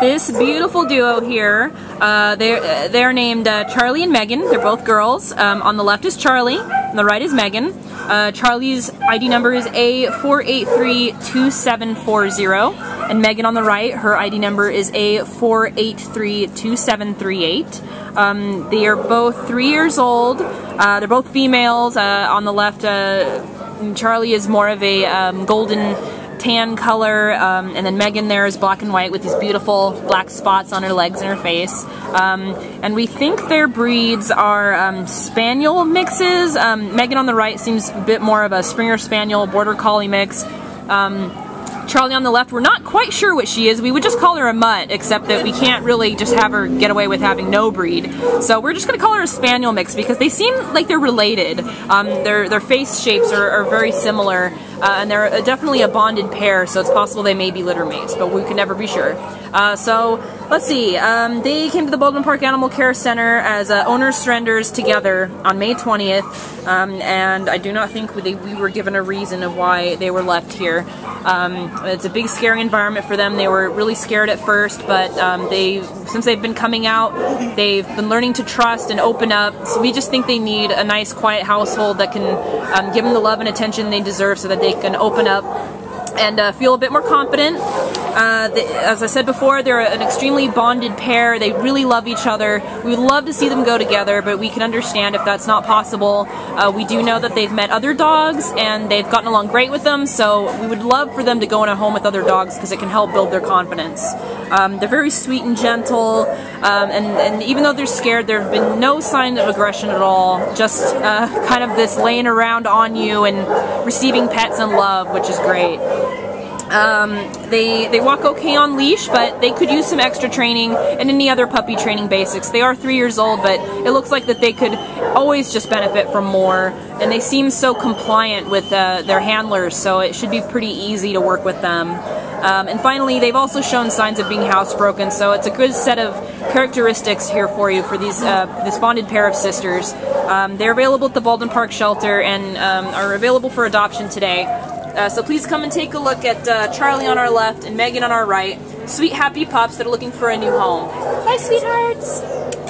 this beautiful duo here. Uh, they're they're named uh, Charlie and Meghan. They're both girls. Um, on the left is Charlie, on the right is Meghan. Uh, Charlie's ID number is A4832740, and Meghan on the right, her ID number is A4832738. Um, they are both three years old. Uh, they're both females. Uh, on the left, uh, Charlie is more of a um, golden tan color, um, and then Meghan there is black and white with these beautiful black spots on her legs and her face. Um, and we think their breeds are um, Spaniel mixes. Um, Meghan on the right seems a bit more of a Springer Spaniel Border Collie mix. Um, Charlie on the left, we're not quite sure what she is. We would just call her a mutt, except that we can't really just have her get away with having no breed. So we're just going to call her a spaniel mix because they seem like they're related. Um, their, their face shapes are, are very similar, uh, and they're definitely a bonded pair, so it's possible they may be litter mates, but we can never be sure. Uh, so let's see. Um, they came to the Baldwin Park Animal Care Center as uh, owners surrenders together on May 20th, um, and I do not think we, we were given a reason of why they were left here. Um, it's a big, scary environment for them. They were really scared at first, but um, they, since they've been coming out, they've been learning to trust and open up. So we just think they need a nice, quiet household that can um, give them the love and attention they deserve, so that they can open up and uh, feel a bit more confident. Uh, as I said before, they're an extremely bonded pair. They really love each other. We would love to see them go together, but we can understand if that's not possible. Uh, we do know that they've met other dogs and they've gotten along great with them, so we would love for them to go in a home with other dogs because it can help build their confidence. Um, they're very sweet and gentle, um, and, and, even though they're scared, there have been no sign of aggression at all, just uh, kind of this laying around on you and receiving pets and love, which is great. Um, they they walk okay on leash, but they could use some extra training and any other puppy training basics. They are three years old, but it looks like that they could always just benefit from more. And they seem so compliant with uh, their handlers, so it should be pretty easy to work with them. Um, and finally, they've also shown signs of being housebroken, so it's a good set of characteristics here for you for these uh, this bonded pair of sisters. Um, they're available at the Baldwin Park Shelter and um, are available for adoption today. Uh, so please come and take a look at uh, Charlie on our left and Meghan on our right. Sweet, happy pups that are looking for a new home. Bye, sweethearts!